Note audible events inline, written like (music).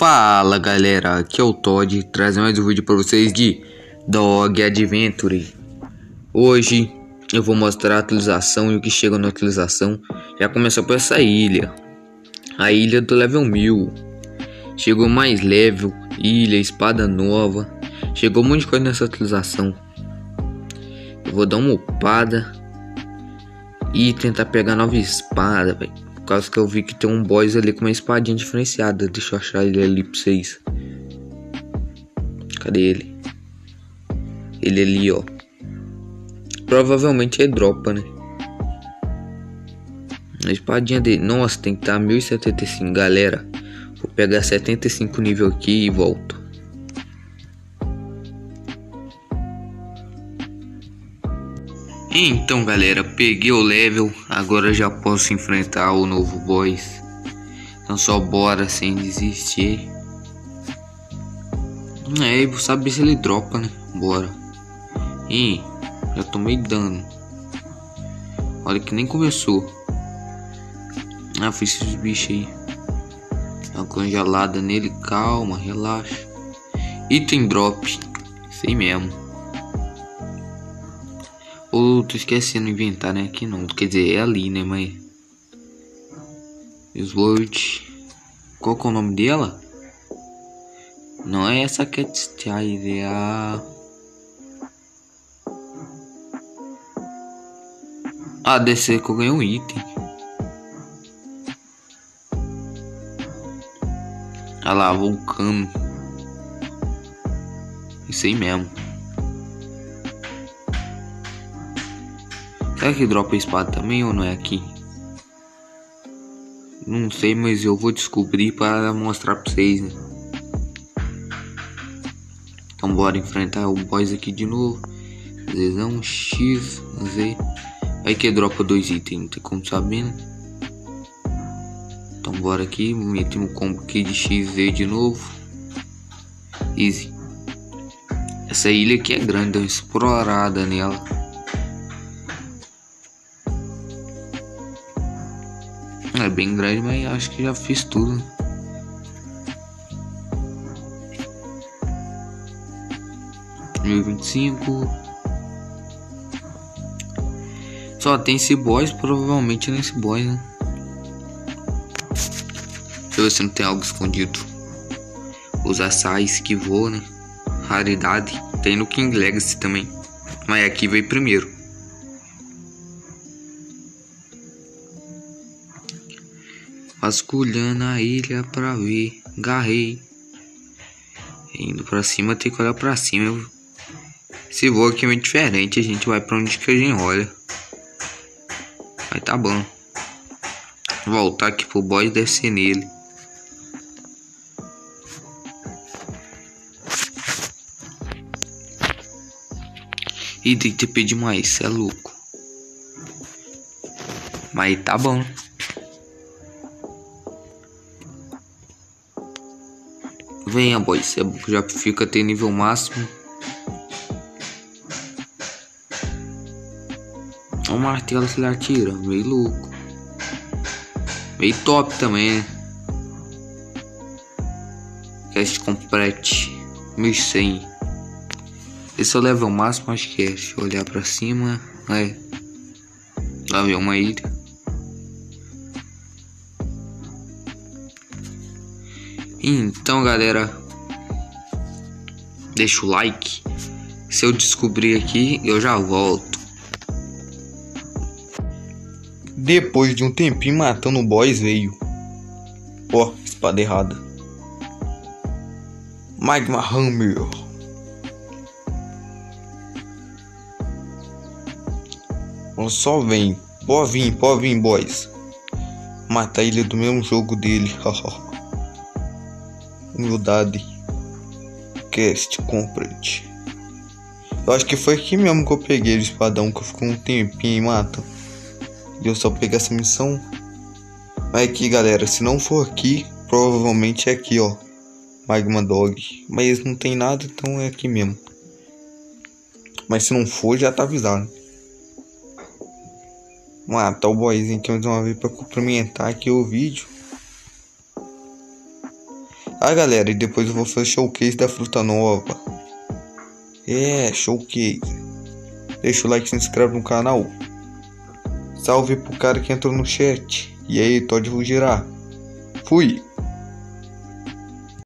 Fala galera, aqui é o Todd, trazendo mais um vídeo para vocês de Dog Adventure. Hoje eu vou mostrar a atualização e o que chega na atualização. Já começou por essa ilha, a ilha do level 1000. Chegou mais level, ilha, espada nova. Chegou um monte de coisa nessa atualização. Eu vou dar uma upada e tentar pegar nova espada, velho causa que eu vi que tem um boss ali com uma espadinha diferenciada. Deixa eu achar ele ali pra vocês. Cadê ele? Ele ali, ó. Provavelmente é dropa, né? A espadinha dele. Nossa, tem que estar tá 1075, galera. Vou pegar 75 nível aqui e volto. Então galera, peguei o level, agora já posso enfrentar o novo boss. Então só bora sem desistir. É, vou saber se ele dropa, né? Bora. Ih, já tomei dano. Olha que nem começou. Ah, fiz esses bichos aí. Uma congelada nele, calma, relaxa. Item drop. Sei mesmo. Ou tô esquecendo de inventar, né? Aqui não. Quer dizer, é ali, né, mas. Sword. Qual que é o nome dela? Não é essa Cat Style, é a. Ah, deve que eu ganhei um item. Ah lá, vulcano. Isso aí mesmo. Será que dropa espada também ou não é aqui? Não sei, mas eu vou descobrir para mostrar pra vocês, né? Então bora enfrentar o boss aqui de novo. Zezão X, Z. Aí que dropa dois itens, não tem como saber, né? Então bora aqui, metemos o combo aqui de XZ de novo. Easy. Essa ilha aqui é grande, dá uma explorada nela. É bem grande, mas acho que já fiz tudo. Mil vinte e cinco. Só tem esse boss, provavelmente nesse boss, né? Deixa eu ver se não tem algo escondido. Os açais que voam, né? Raridade. Tem no King Legacy também. Mas aqui veio primeiro. Vasculhando a ilha pra ver. Garrei. Indo pra cima, tem que olhar pra cima. Esse voo aqui é muito diferente. A gente vai pra onde que a gente olha. Mas tá bom. Voltar aqui pro boy e descer nele. E tem que ter pedido mais, cê é louco. Mas tá bom. Venha, boys. É já fica até nível máximo. Olha o martelo que ele atira. Meio louco. Meio top também, né? Cast complete. 1100. Esse é o level máximo, acho que é. Deixa eu olhar pra cima. É. Lá vem uma ilha. Então, galera, deixa o like. Se eu descobrir aqui, eu já volto. Depois de um tempinho matando o boss, veio. Ó, oh, espada errada. Magma Hammer. Só vem. Pode vir, pode vir, boys. Matar ele do mesmo jogo dele. (laughs) Humildade. Cast Complete. Eu acho que foi aqui mesmo que eu peguei o espadão, que eu fico um tempinho e mata. E eu só peguei essa missão. Mas aqui, galera, se não for aqui, provavelmente é aqui, ó. Magma Dog. Mas não tem nada, então é aqui mesmo. Mas se não for, já tá avisado. Matar o boyzinho aqui mais uma vez pra cumprimentar aqui o vídeo. Ah, galera, e depois eu vou fazer showcase da fruta nova. É, showcase. Deixa o like se inscreve no canal. Salve pro cara que entrou no chat. E aí, Todd girar. Fui.